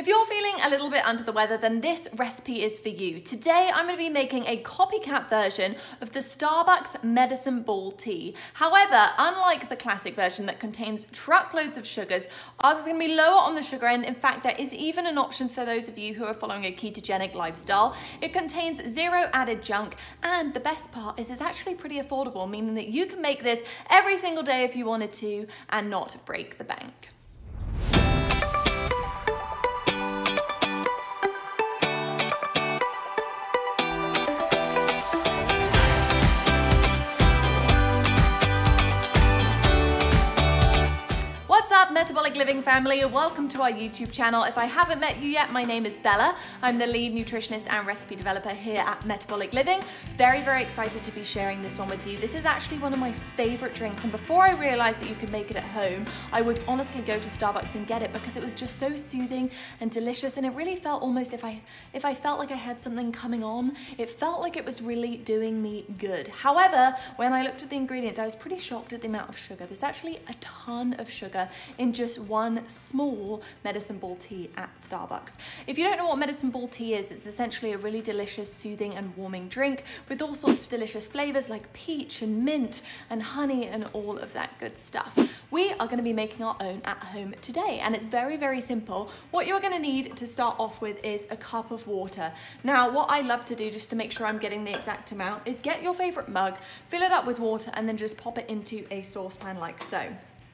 If you're feeling a little bit under the weather, then this recipe is for you. Today, I'm gonna be making a copycat version of the Starbucks Medicine Ball Tea. However, unlike the classic version that contains truckloads of sugars, ours is gonna be lower on the sugar end. In fact, there is even an option for those of you who are following a ketogenic lifestyle. It contains zero added junk, and the best part is it's actually pretty affordable, meaning that you can make this every single day if you wanted to and not break the bank. Metabolic Living family? Welcome to our YouTube channel. If I haven't met you yet, my name is Bella. I'm the lead nutritionist and recipe developer here at Metabolic Living. Very, very excited to be sharing this one with you. This is actually one of my favorite drinks, and before I realized that you could make it at home, I would honestly go to Starbucks and get it because it was just so soothing and delicious, and it really felt almost if I if I felt like I had something coming on, it felt like it was really doing me good. However, when I looked at the ingredients, I was pretty shocked at the amount of sugar. There's actually a ton of sugar in just one small medicine ball tea at Starbucks. If you don't know what medicine ball tea is, it's essentially a really delicious, soothing and warming drink with all sorts of delicious flavors like peach and mint and honey and all of that good stuff. We are gonna be making our own at home today and it's very, very simple. What you're gonna need to start off with is a cup of water. Now, what I love to do just to make sure I'm getting the exact amount is get your favorite mug, fill it up with water and then just pop it into a saucepan like so.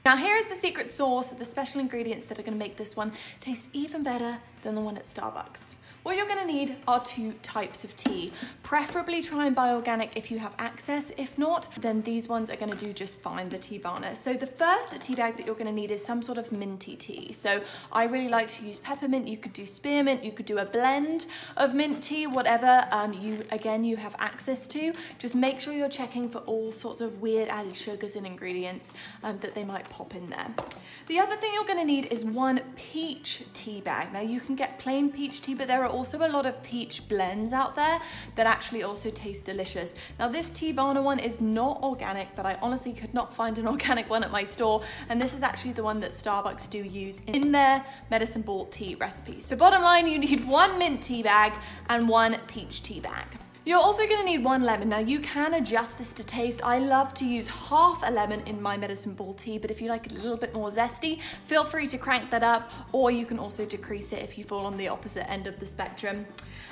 Now here is the secret sauce, the special ingredients that are gonna make this one taste even better than the one at Starbucks. What you're gonna need are two types of tea. Preferably try and buy organic if you have access. If not, then these ones are gonna do just fine, the tea Teavana. So the first tea bag that you're gonna need is some sort of minty tea. So I really like to use peppermint, you could do spearmint, you could do a blend of mint tea, whatever um, you, again, you have access to. Just make sure you're checking for all sorts of weird added sugars and ingredients um, that they might pop in there. The other thing you're gonna need is one peach tea bag. Now you can get plain peach tea, but there are also a lot of peach blends out there that actually also taste delicious. Now this Teavana one is not organic, but I honestly could not find an organic one at my store. And this is actually the one that Starbucks do use in their medicine ball tea recipes. So bottom line, you need one mint tea bag and one peach tea bag. You're also gonna need one lemon. Now you can adjust this to taste. I love to use half a lemon in my medicine ball tea, but if you like it a little bit more zesty, feel free to crank that up, or you can also decrease it if you fall on the opposite end of the spectrum.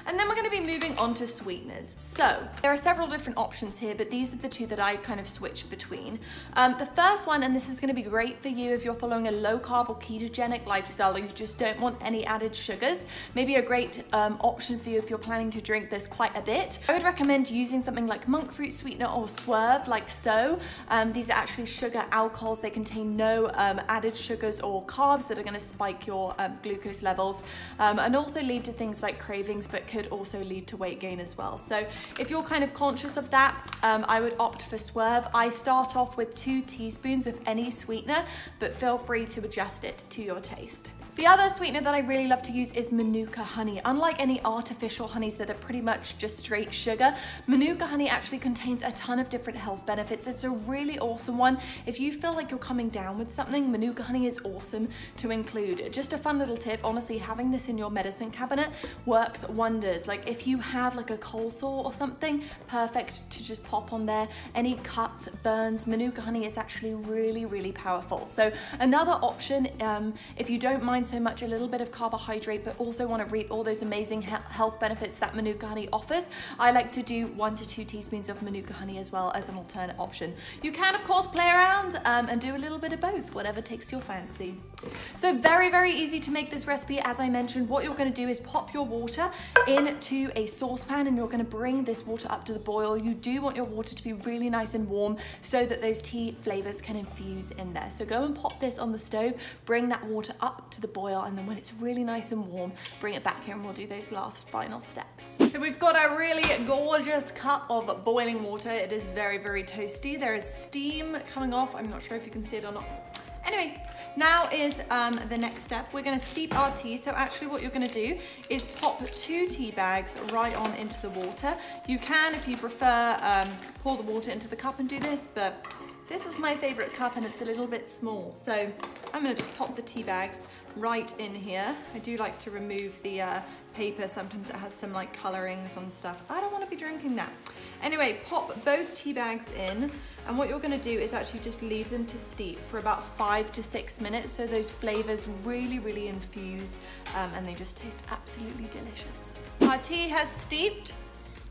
And then we're gonna be moving on to sweeteners. So there are several different options here, but these are the two that I kind of switch between. Um, the first one, and this is gonna be great for you if you're following a low carb or ketogenic lifestyle, or you just don't want any added sugars, maybe a great um, option for you if you're planning to drink this quite a bit. I would recommend using something like monk fruit sweetener or swerve like so. Um, these are actually sugar alcohols. They contain no um, added sugars or carbs that are gonna spike your um, glucose levels um, and also lead to things like cravings, but could also lead to weight gain as well. So if you're kind of conscious of that, um, I would opt for Swerve. I start off with two teaspoons of any sweetener, but feel free to adjust it to your taste. The other sweetener that I really love to use is Manuka honey. Unlike any artificial honeys that are pretty much just straight sugar, Manuka honey actually contains a ton of different health benefits. It's a really awesome one. If you feel like you're coming down with something, Manuka honey is awesome to include. Just a fun little tip, honestly, having this in your medicine cabinet works wonders. Like if you have like a cold sore or something, perfect to just pop on there. Any cuts, burns, Manuka honey is actually really, really powerful. So another option, um, if you don't mind so much a little bit of carbohydrate, but also want to reap all those amazing health benefits that Manuka honey offers, I like to do one to two teaspoons of Manuka honey as well as an alternate option. You can, of course, play around um, and do a little bit of both, whatever takes your fancy. So very, very easy to make this recipe. As I mentioned, what you're going to do is pop your water into a saucepan and you're going to bring this water up to the boil. You do want your water to be really nice and warm so that those tea flavors can infuse in there. So go and pop this on the stove, bring that water up to the boil, and then when it's really nice and warm, bring it back here and we'll do those last final steps. So we've got a really gorgeous cup of boiling water. It is very, very toasty. There is steam coming off. I'm not sure if you can see it or not. Anyway, now is um, the next step. We're gonna steep our tea. So actually what you're gonna do is pop two tea bags right on into the water. You can, if you prefer, um, pour the water into the cup and do this, but this is my favorite cup and it's a little bit small. So I'm gonna just pop the tea bags right in here. I do like to remove the uh, paper. Sometimes it has some like colorings and stuff. I don't want to be drinking that. Anyway, pop both tea bags in. And what you're gonna do is actually just leave them to steep for about five to six minutes so those flavors really, really infuse um, and they just taste absolutely delicious. Our tea has steeped.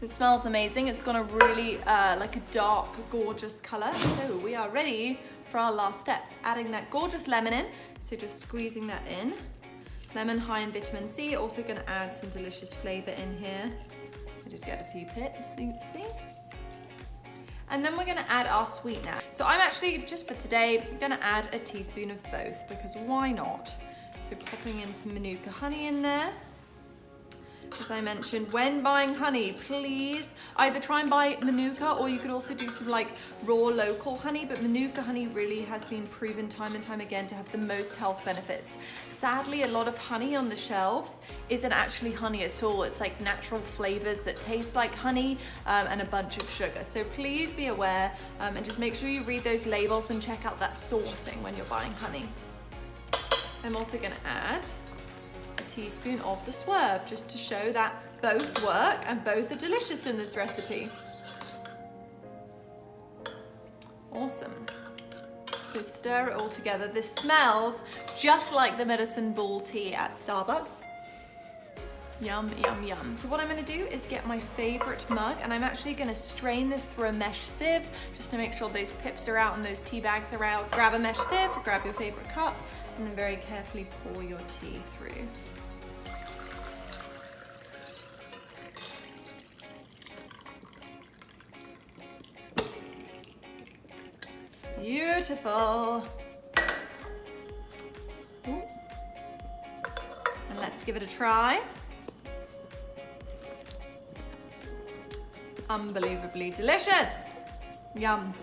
It smells amazing. It's got a really uh, like a dark, gorgeous color. So we are ready for our last steps. Adding that gorgeous lemon in. So just squeezing that in. Lemon high in vitamin C. Also gonna add some delicious flavor in here. I just get a few pits, see? And then we're gonna add our sweetener. So I'm actually, just for today, gonna add a teaspoon of both because why not? So popping in some Manuka honey in there as I mentioned, when buying honey, please either try and buy Manuka or you could also do some like raw local honey, but Manuka honey really has been proven time and time again to have the most health benefits. Sadly, a lot of honey on the shelves isn't actually honey at all. It's like natural flavors that taste like honey um, and a bunch of sugar. So please be aware um, and just make sure you read those labels and check out that sourcing when you're buying honey. I'm also gonna add teaspoon of the swerve just to show that both work and both are delicious in this recipe. Awesome. So stir it all together. This smells just like the medicine ball tea at Starbucks. Yum, yum, yum. So what I'm gonna do is get my favorite mug and I'm actually gonna strain this through a mesh sieve just to make sure those pips are out and those tea bags are out. Grab a mesh sieve, grab your favorite cup, and then very carefully pour your tea through. Beautiful. And let's give it a try. Unbelievably delicious. Yum.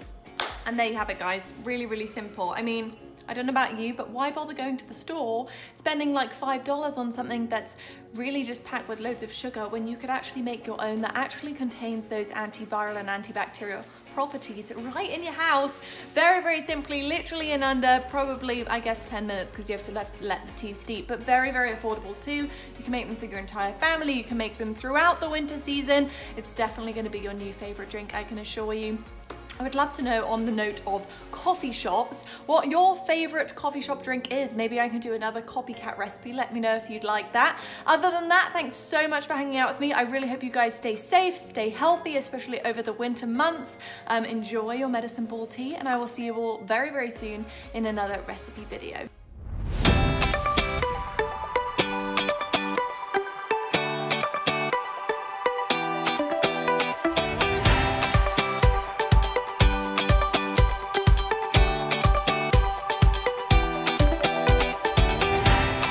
And there you have it guys, really, really simple. I mean, I don't know about you, but why bother going to the store, spending like $5 on something that's really just packed with loads of sugar when you could actually make your own that actually contains those antiviral and antibacterial properties right in your house. Very very simply literally in under probably I guess 10 minutes because you have to let, let the tea steep but very very affordable too. You can make them for your entire family. You can make them throughout the winter season. It's definitely going to be your new favorite drink I can assure you I would love to know on the note of coffee shops what your favorite coffee shop drink is. Maybe I can do another copycat recipe. Let me know if you'd like that. Other than that, thanks so much for hanging out with me. I really hope you guys stay safe, stay healthy, especially over the winter months. Um, enjoy your medicine ball tea and I will see you all very, very soon in another recipe video.